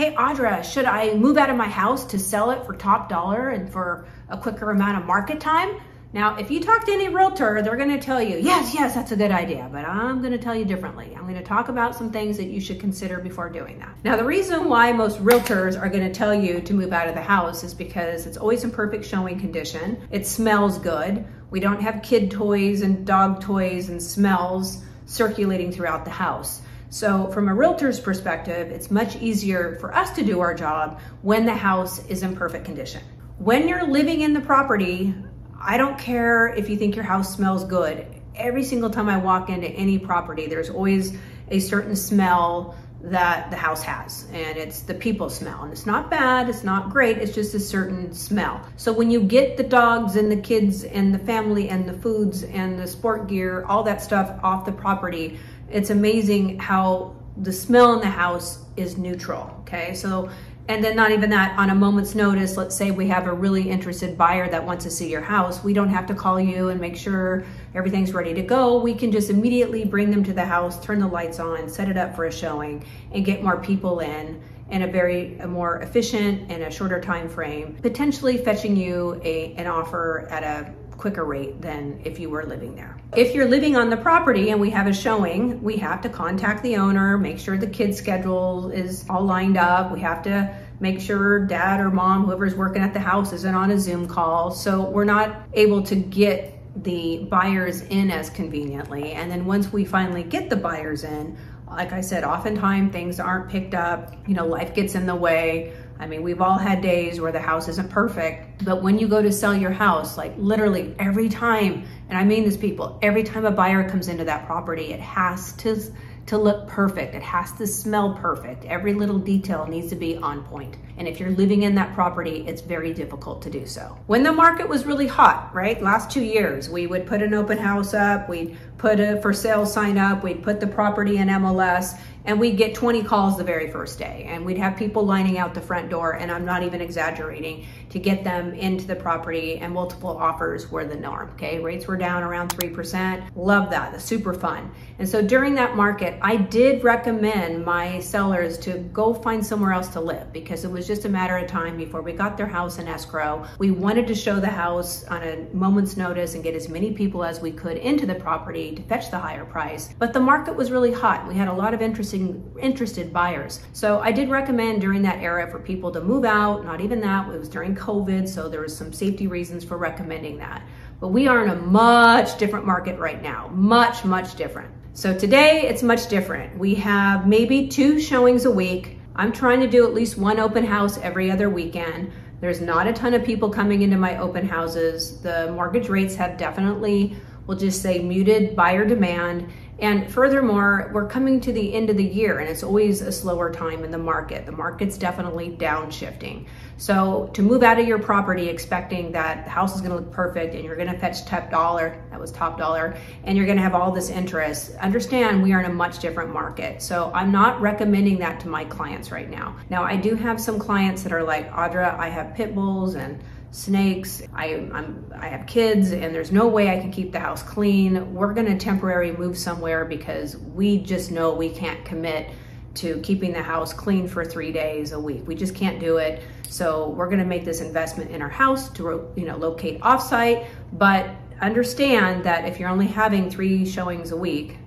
hey, Audra, should I move out of my house to sell it for top dollar and for a quicker amount of market time? Now, if you talk to any realtor, they're gonna tell you, yes, yes, that's a good idea, but I'm gonna tell you differently. I'm gonna talk about some things that you should consider before doing that. Now, the reason why most realtors are gonna tell you to move out of the house is because it's always in perfect showing condition. It smells good. We don't have kid toys and dog toys and smells circulating throughout the house. So from a realtor's perspective, it's much easier for us to do our job when the house is in perfect condition. When you're living in the property, I don't care if you think your house smells good. Every single time I walk into any property, there's always a certain smell that the house has and it's the people smell and it's not bad it's not great it's just a certain smell so when you get the dogs and the kids and the family and the foods and the sport gear all that stuff off the property it's amazing how the smell in the house is neutral, okay? So, and then not even that, on a moment's notice, let's say we have a really interested buyer that wants to see your house, we don't have to call you and make sure everything's ready to go. We can just immediately bring them to the house, turn the lights on, set it up for a showing, and get more people in in a very a more efficient and a shorter time frame, potentially fetching you a, an offer at a quicker rate than if you were living there. If you're living on the property and we have a showing, we have to contact the owner, make sure the kid's schedule is all lined up. We have to make sure dad or mom, whoever's working at the house isn't on a Zoom call. So we're not able to get the buyers in as conveniently. And then once we finally get the buyers in, like I said, oftentimes things aren't picked up, you know, life gets in the way. I mean, we've all had days where the house isn't perfect, but when you go to sell your house, like literally every time, and I mean this people, every time a buyer comes into that property, it has to to look perfect. It has to smell perfect. Every little detail needs to be on point. And if you're living in that property, it's very difficult to do so. When the market was really hot, right? Last two years, we would put an open house up, we'd put a for sale sign up, we'd put the property in MLS, and we'd get 20 calls the very first day. And we'd have people lining out the front door and i'm not even exaggerating to get them into the property and multiple offers were the norm okay? Rates were down around 3% love that the super fun. And so during that market i did recommend my sellers to go find somewhere else to live because it was just a matter of time before we got their house in escrow. We wanted to show the house on a moment's notice and get as many people as we could into the property to fetch the higher price. But the market was really hot. We had a lot of interest interesting, interested buyers. So I did recommend during that era for people to move out, not even that, it was during COVID, so there was some safety reasons for recommending that. But we are in a much different market right now, much, much different. So today it's much different. We have maybe two showings a week. I'm trying to do at least one open house every other weekend. There's not a ton of people coming into my open houses. The mortgage rates have definitely, we'll just say muted buyer demand and furthermore, we're coming to the end of the year and it's always a slower time in the market. The market's definitely downshifting. So to move out of your property expecting that the house is gonna look perfect and you're gonna fetch top dollar, that was top dollar, and you're gonna have all this interest, understand we are in a much different market. So I'm not recommending that to my clients right now. Now I do have some clients that are like, Audra, I have pit bulls and snakes. I, I'm, I have kids and there's no way I can keep the house clean. We're gonna temporarily move somewhere because we just know we can't commit to keeping the house clean for three days a week. We just can't do it. So we're gonna make this investment in our house to you know locate offsite, but understand that if you're only having three showings a week,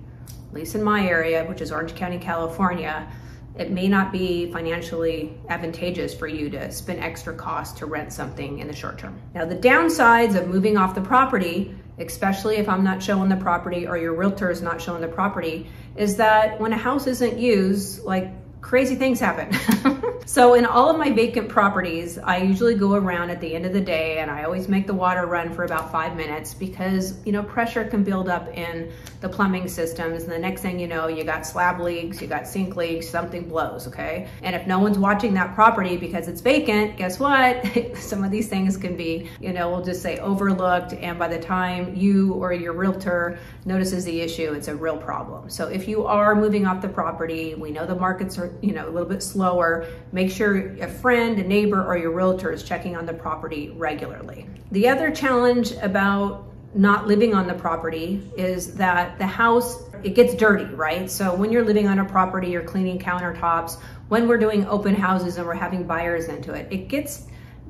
at least in my area, which is Orange County, California, it may not be financially advantageous for you to spend extra cost to rent something in the short term. Now, the downsides of moving off the property, especially if I'm not showing the property or your realtor is not showing the property, is that when a house isn't used, like crazy things happen. so in all of my vacant properties, I usually go around at the end of the day and I always make the water run for about five minutes because, you know, pressure can build up in the plumbing systems. And the next thing you know, you got slab leaks, you got sink leaks, something blows, okay? And if no one's watching that property because it's vacant, guess what? Some of these things can be, you know, we'll just say overlooked. And by the time you or your realtor notices the issue, it's a real problem. So if you are moving off the property, we know the markets are you know, a little bit slower, make sure a friend, a neighbor, or your realtor is checking on the property regularly. The other challenge about not living on the property is that the house, it gets dirty, right? So when you're living on a property, you're cleaning countertops, when we're doing open houses and we're having buyers into it, it gets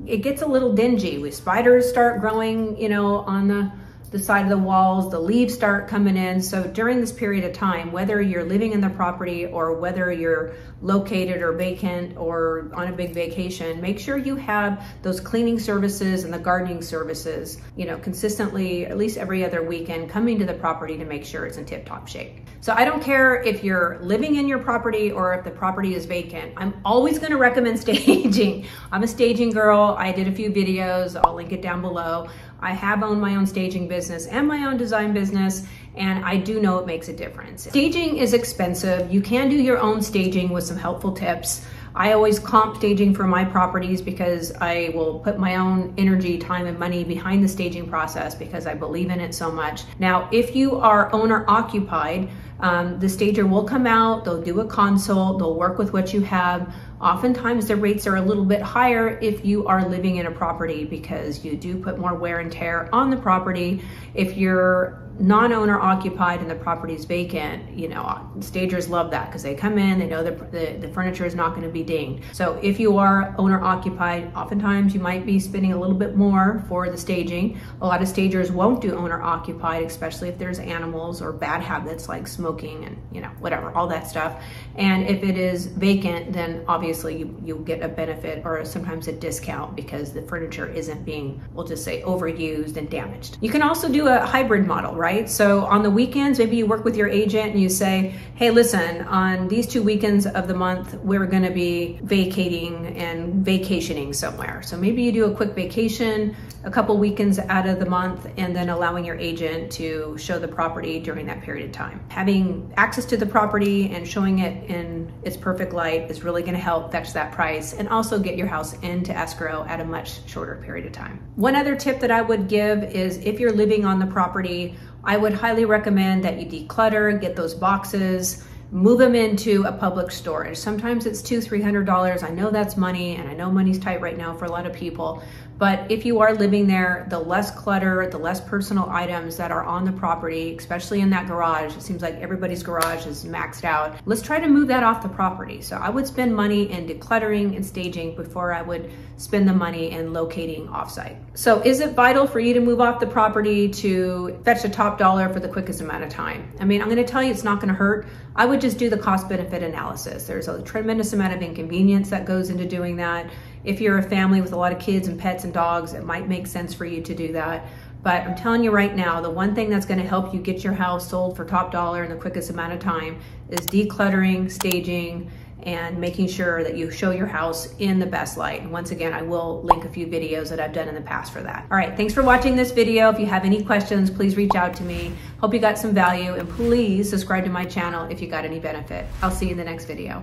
it gets a little dingy. We spiders start growing, you know, on the the side of the walls, the leaves start coming in. So during this period of time, whether you're living in the property or whether you're located or vacant or on a big vacation, make sure you have those cleaning services and the gardening services, you know, consistently, at least every other weekend, coming to the property to make sure it's in tip top shape. So I don't care if you're living in your property or if the property is vacant. I'm always gonna recommend staging. I'm a staging girl. I did a few videos. I'll link it down below. I have owned my own staging business and my own design business, and I do know it makes a difference. Staging is expensive. You can do your own staging with some helpful tips. I always comp staging for my properties because I will put my own energy, time, and money behind the staging process because I believe in it so much. Now, if you are owner occupied, um, the stager will come out, they'll do a consult, they'll work with what you have. Oftentimes the rates are a little bit higher if you are living in a property because you do put more wear and tear on the property. If you're non-owner occupied and the property is vacant, you know, stagers love that because they come in, they know that the, the furniture is not going to be dinged. So if you are owner occupied, oftentimes you might be spending a little bit more for the staging. A lot of stagers won't do owner occupied, especially if there's animals or bad habits like smoking and, you know, whatever, all that stuff. And if it is vacant, then obviously you, you'll get a benefit or sometimes a discount because the furniture isn't being, we'll just say, overused and damaged. You can also do a hybrid model, right? So on the weekends, maybe you work with your agent and you say, hey, listen, on these two weekends of the month, we're gonna be vacating and vacationing somewhere. So maybe you do a quick vacation, a couple weekends out of the month, and then allowing your agent to show the property during that period of time. Having access to the property and showing it in its perfect light is really gonna help fetch that price and also get your house into escrow at a much shorter period of time. One other tip that I would give is if you're living on the property I would highly recommend that you declutter, get those boxes, move them into a public storage. Sometimes it's two, three hundred dollars. I know that's money, and I know money's tight right now for a lot of people. But if you are living there, the less clutter, the less personal items that are on the property, especially in that garage, it seems like everybody's garage is maxed out. Let's try to move that off the property. So I would spend money in decluttering and staging before I would spend the money in locating offsite. So is it vital for you to move off the property to fetch the top dollar for the quickest amount of time? I mean, I'm gonna tell you it's not gonna hurt. I would just do the cost benefit analysis. There's a tremendous amount of inconvenience that goes into doing that. If you're a family with a lot of kids and pets and dogs, it might make sense for you to do that. But I'm telling you right now, the one thing that's gonna help you get your house sold for top dollar in the quickest amount of time is decluttering, staging, and making sure that you show your house in the best light. And once again, I will link a few videos that I've done in the past for that. All right, thanks for watching this video. If you have any questions, please reach out to me. Hope you got some value and please subscribe to my channel if you got any benefit. I'll see you in the next video.